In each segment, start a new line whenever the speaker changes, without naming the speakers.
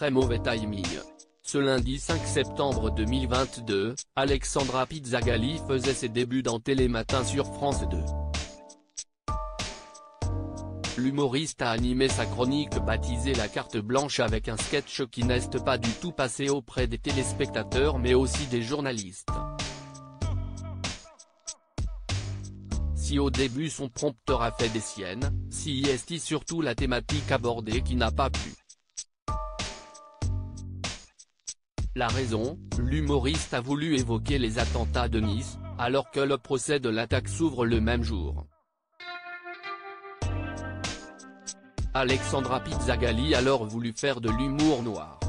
très mauvais timing. Ce lundi 5 septembre 2022, Alexandra Pizzagalli faisait ses débuts dans Télématin sur France 2. L'humoriste a animé sa chronique baptisée La carte blanche avec un sketch qui n'est pas du tout passé auprès des téléspectateurs mais aussi des journalistes. Si au début son prompteur a fait des siennes, si est surtout la thématique abordée qui n'a pas plu? La raison, l'humoriste a voulu évoquer les attentats de Nice, alors que le procès de l'attaque s'ouvre le même jour. Alexandra Pizzagalli alors voulu faire de l'humour noir.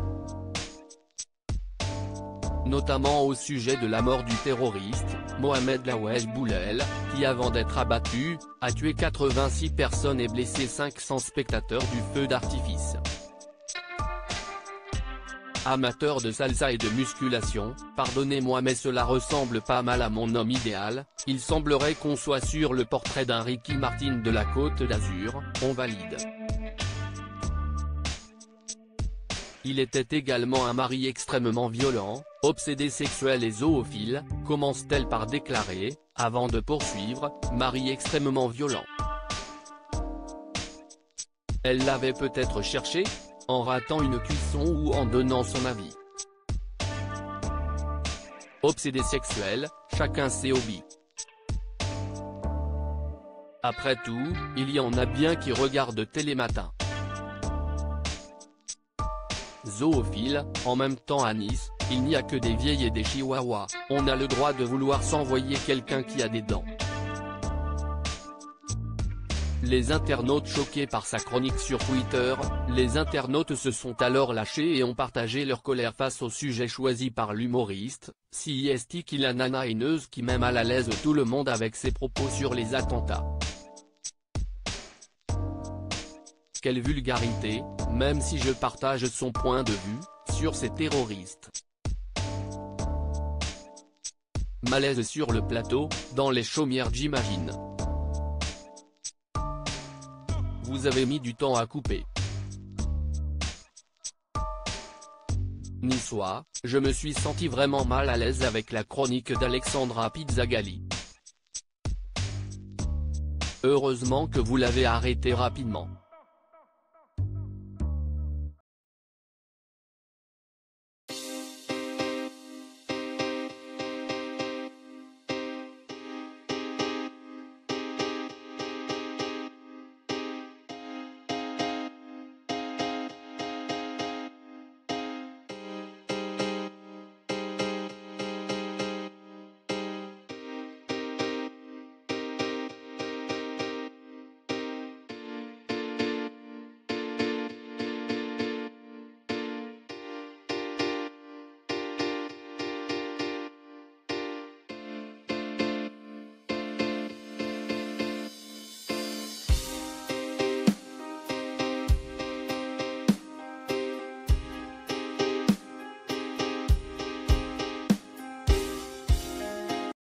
Notamment au sujet de la mort du terroriste, Mohamed Lawesh Boulel, qui avant d'être abattu, a tué 86 personnes et blessé 500 spectateurs du feu d'artifice. Amateur de salsa et de musculation, pardonnez-moi mais cela ressemble pas mal à mon homme idéal, il semblerait qu'on soit sur le portrait d'un Ricky Martin de la Côte d'Azur, on valide. Il était également un mari extrêmement violent, obsédé sexuel et zoophile, commence-t-elle par déclarer, avant de poursuivre, mari extrêmement violent. Elle l'avait peut-être cherché, en ratant une cuisson ou en donnant son avis. Obsédé sexuel, chacun ses hobbies. Après tout, il y en a bien qui regardent Télématin. Zoophile, en même temps à Nice, il n'y a que des vieilles et des chihuahuas, on a le droit de vouloir s'envoyer quelqu'un qui a des dents. Les internautes choqués par sa chronique sur Twitter, les internautes se sont alors lâchés et ont partagé leur colère face au sujet choisi par l'humoriste, si est qu'il nana haineuse qui met mal à l'aise tout le monde avec ses propos sur les attentats. Quelle vulgarité, même si je partage son point de vue, sur ces terroristes. Malaise sur le plateau, dans les chaumières j'imagine. Vous avez mis du temps à couper. Niçois, je me suis senti vraiment mal à l'aise avec la chronique d'Alexandra Pizzagalli. Heureusement que vous l'avez arrêté rapidement.